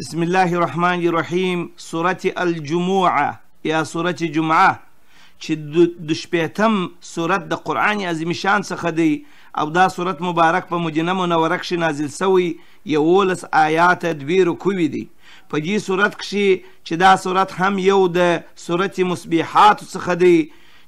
بسم الله الرحمن الرحیم سورت الجمعه یا سورت جمعه چې د شپېتم سورت د قرآن عظیم شان څخه دی او دا سورت مبارک په مدینه منوره کښې نازل سوی یولس آیات دوی رکوی دی په دې سورت کښې چې دا سورت هم یو د سورت مسبیحات څخه دی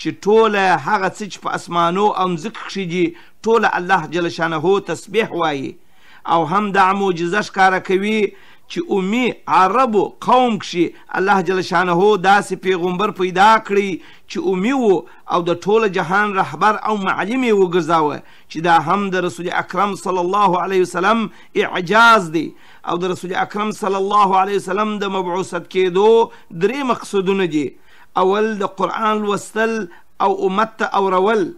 چې ټوله هغه څه چې په اسمانو او مځکه کښې دي ټوله الله جل شانه تسبیح وایي او هم دا معجزه ښکاره کوي چې امي عربو قوم کښې الله جل شانه داسې پیغمبر پیدا کړی چې امي وو او د ټول جهان رهبر او معلم یې وګرځاوه چې دا هم د رسول اکرم صلی الله علیه وسلم اعجاز دی او د رسول اکرم صلی الله علیه وسلم د مبعوثت کېدو درې مقصدونه دي اول د قرآن لوستل او امت ته اورول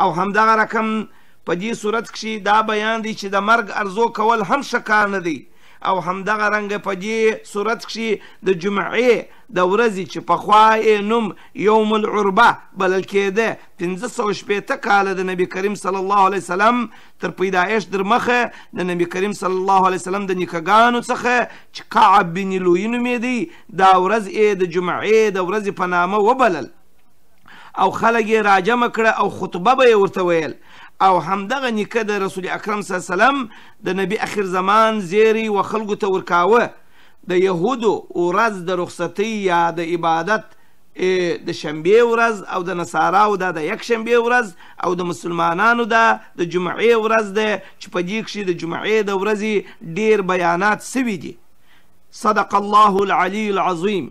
او همدغه رقم په دې صورت کښې دا بیان دی چې د مرګ ارزو کول هم ښه کار نه دی او همدغه رنګه په دې صورت کښې د جمعې د ورځې چې پخوا ئې نوم یوم العربه بلل کېده پنځه سوه شپېته کاله د نبي کریم صلی الله علیه وسلم تر پیدایښت در مخه د نبي کریم صلی الله علیه وسلم د نیکه ګانو څخه چې کعب بن لوی نومېدی دا ورځ ئې د جمعې د ورځې په نامه وبلل او خلک یې راجمع کړه او خطبه به یې ورته ویل او همدغه نیکه د رسول اکرم صلی الله علیه وسلم د نبی اخر زمان زیری و خلکو ته ورکاوه د یهودو ورځ د رخصتۍ یا د عبادت د شنبې ورځ او د نصاراو دا د یک شنبې ورځ او د مسلمانانو دا د جمعې ورځ ده چې په دې کښې د جمعې د ورځې ډیر بیانات سوي دي صدق الله العلی العظیم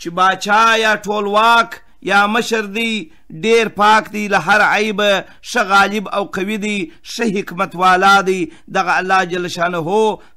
چې باچا یا ټولواک یا مشر دی ډیر پاک دی له هر عیب ښه غالب او قوي دی ښه حکمت والا دی دغه الله جل شانه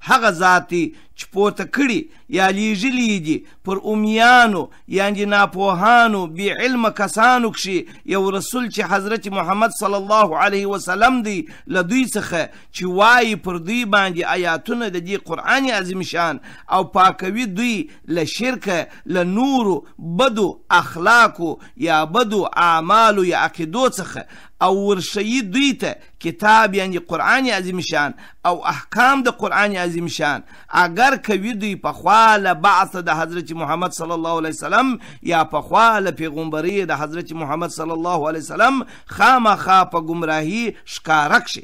هغه ذات دی چې پورته کړي یا لیږلي دي پر امیانو یعنې ناپوهانو بی علم کسانو کښې یو رسول چې حضرت محمد صلی الله علیه وسلم دی له دوی څخه چې وایي پر دوی باندې آیاتونه د دې قرآن عظیم شان او پاکوي دوی له شرکه، له نورو بدو اخلاقو یا بدو اعمالو یا عقیدو څخه او ورښیي دوی ته کتاب یعنی قرآن عظیم شان او احکام د قرآن عظیم شان اګر که وي دوی پخوا له بعث د حضرت محمد صلی الله علیه وسلم یا پخوا له پیغمبرۍ د حضرت محمد صلی الله علیه وسلم خامخا په ګمراهي ښکاره کښې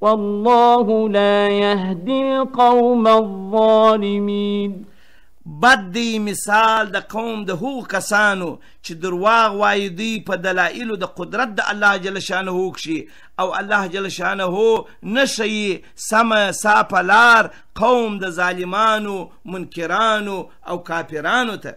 والله لا يهدي القوم الظالمين بد دی مثال د قوم د هغو کسانو چې درواغ وایي دوی په دلایلو د قدرت د الله جل شانه کښي او الله جل شانه نه ښیي سمه ساپه لار قوم د ظالمانو منکرانو او کافرانو ته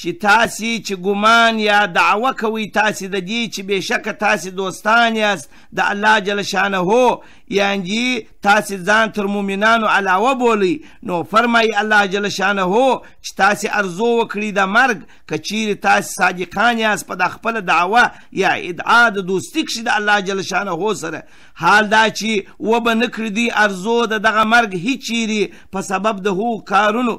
چې تاسې چې ګمان یا دعوه کوئ تاسې د دې چې بېشکه تاسې دوستان یاست د الله جل شانه یعنی تاسې ځان تر مؤمنانو علاوه بولئ نو فرمایي الله جل شانه چې تاسې ارزو وکړي د مرګ که چیرې تاسې صادقان یاست په د خپله دعوه یا ادعا د دوستي کښې د الله جل شانه سره حال دا چې وبه نه کړي دوی ارزو د دغه مرګ هیچ چیرې په سبب د هغو کارونو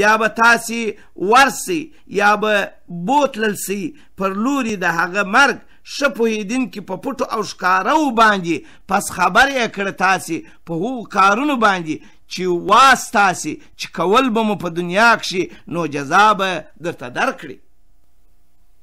بیا به تاسې ورسئ یا به بوتلل سئ پر لوري د هغه مرګ ښه پوهېدونکي په پټو او ښکارو باندې پس خبر یې کړه تاسې په هغو کارونو باندې چې واس تاسې چې کول به مو په دنیا کښې نو جزا به درته درکړي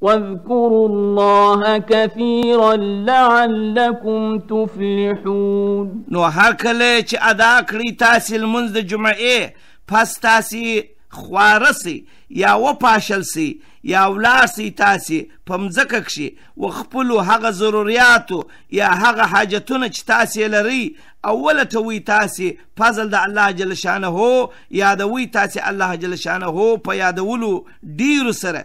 واذكروا الله كثيرا لعلكم تفلحون نو هر کله چې ادا کړی تاسو لمونځ د جمعې پس تاسو خواره سي یا وپاشل سي یا ولاړ سي تاسو په مځکه کښې و خپلو هغه ضروریاتو یا هغه حاجتونه چې تاسو لري او ولټوي تاسو فضل د الله جل شانه یادوي تاسو الله جل شانه په یادولو ډیرو سره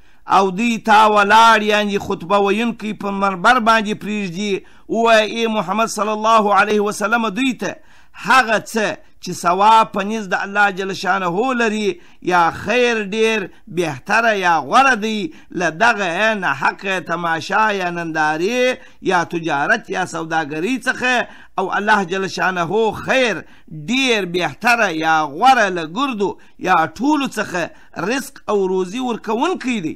او دوی تا ولاړ یعنی خطبه ویونکی په منبر باندې پریږدي ووایه ای محمد صلی الله علیه وسلم دوی ته هغه څه چې ثواب په نزد الله جل شانه لري یا خیر ډیر بهتره یا غوره دی له دغه نه حق تماشا یا نندارې یا تجارت یا سوداګرۍ څخه او الله جل شانه خیر ډیر بهتره یا غوره له ګردو یا ټولو څخه رزق او روزي ورکوونکی دی